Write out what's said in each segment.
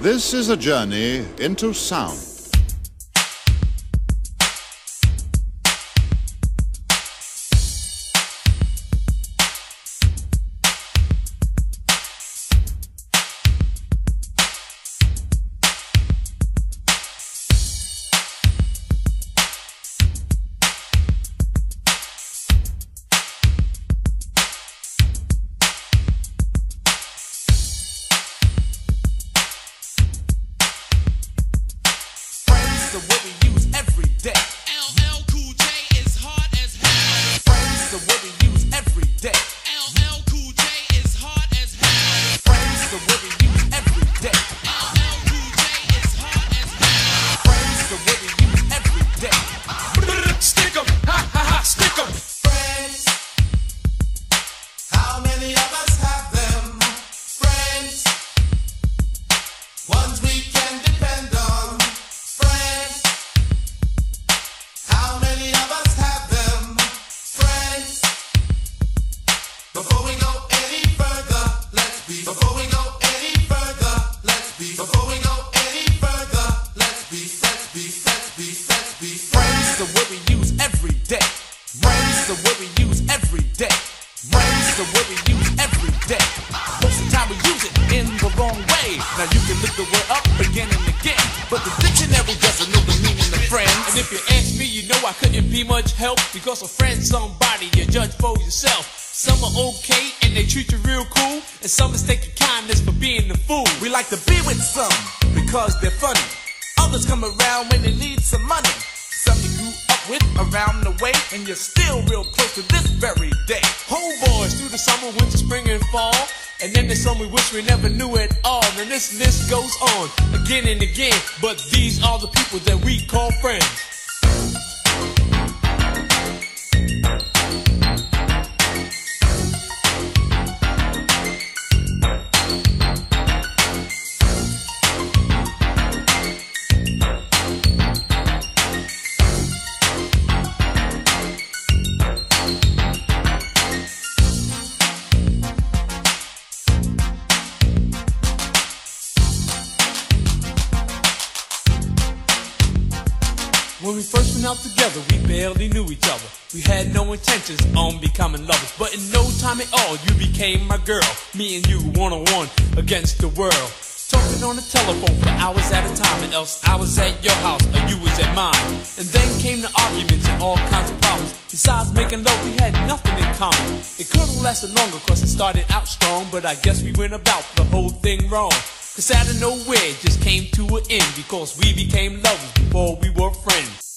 This is a journey into sound. I couldn't be much help because a friend's somebody you judge for yourself. Some are okay and they treat you real cool, and some mistake your kindness for being a fool. We like to be with some because they're funny. Others come around when they need some money. Some you grew up with around the way, and you're still real close to this very day. Homeboys through the summer, winter, spring, and fall. And then there's some we wish we never knew at all. And this list goes on again and again. But these are the people that we call friends. When we first went out together, we barely knew each other. We had no intentions on becoming lovers, but in no time at all, you became my girl. Me and you one on one against the world. Talking on the telephone for hours at a time, and else I was at your house or you was at mine. And then came the arguments and all kinds of problems. Besides making love, we had nothing in common. It could have lasted longer cause it started out strong, but I guess we went about the whole thing wrong. Cause out of nowhere just came to an end because we became lovers before we were friends.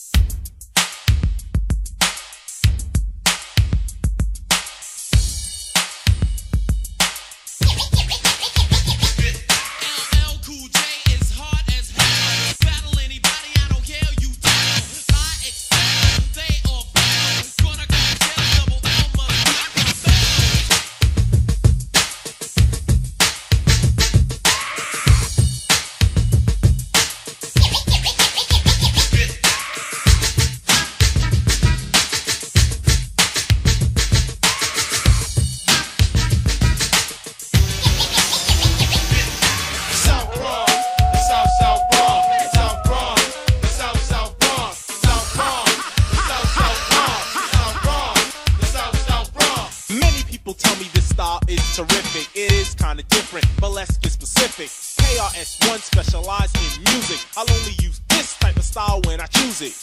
Terrific. It is kinda different, but let's get specific. KRS-One specialized in music. I'll only use this type of style when I choose it.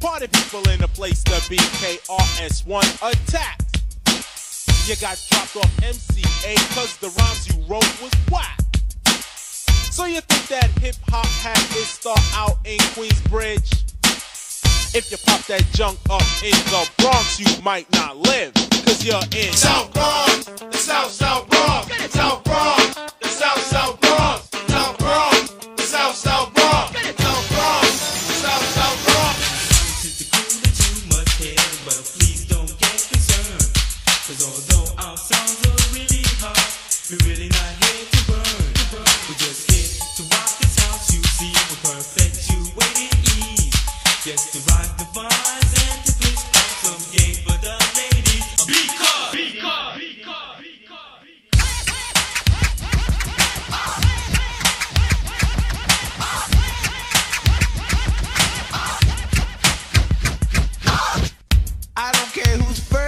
Party people in the place to be KRS-One attack. You got dropped off MCA cause the rhymes you wrote was whack. So you think that hip hop had its start out in Queensbridge? If you pop that junk up in the you might not live, cause you're in South Bronx, the South South Bronx,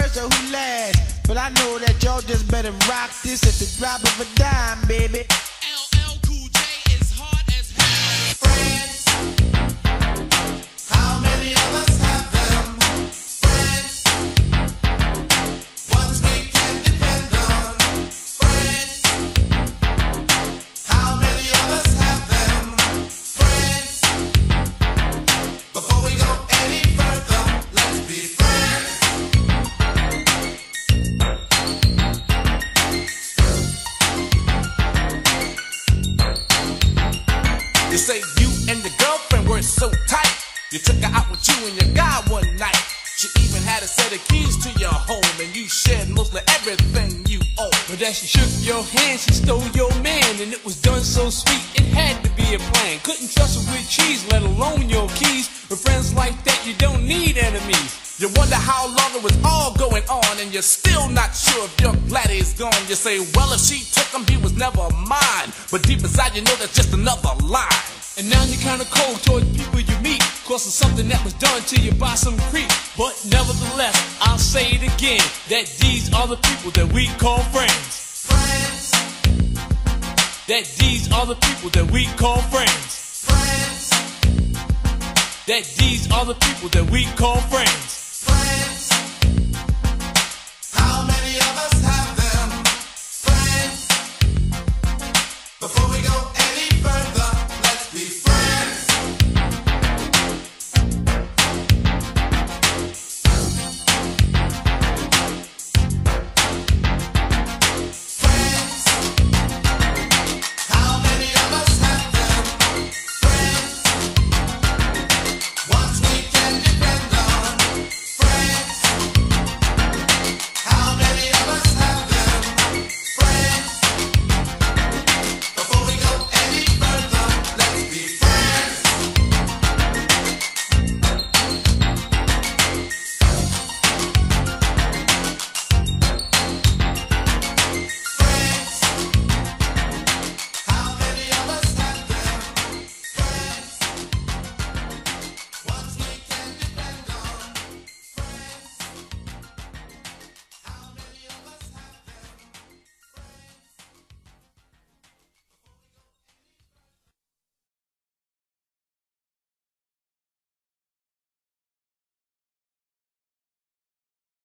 pressure who last. But I know that y'all just better rock this at the drop of a dime, baby. You took her out with you and your guy one night. She even had a set of keys to your home, and you shared mostly everything you own. But as she shook your hand, she stole your man, and it was done so sweet, it had to be a plan. Couldn't trust her with cheese, let alone your keys. With friends like that, you don't need enemies. You wonder how long it was all going on, and you're still not sure if your laddie is gone. You say, well, if she took him, he was never mine. But deep inside, you know that's just another lie. And now you're kinda cold toward people you meet, cause of something that was done to you by some creep. But nevertheless, I'll say it again, that these are the people that we call friends. Friends. That these are the people that we call friends. Friends. That these are the people that we call friends.